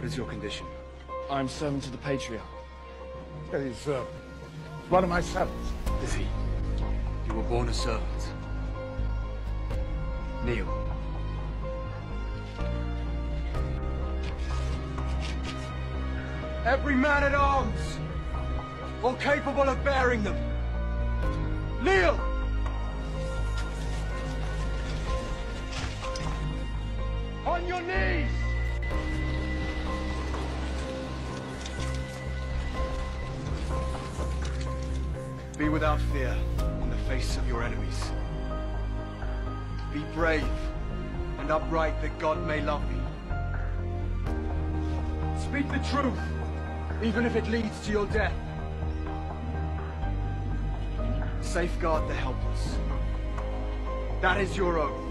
What is your condition? I'm servant to the Patriarch. He's, uh, one of my servants. Is he? You were born a servant. Kneel. Every man at arms, all capable of bearing them, kneel! On your knees! Be without fear in the face of your enemies. Be brave and upright that God may love thee. Speak the truth, even if it leads to your death. Safeguard the helpless. That is your oath.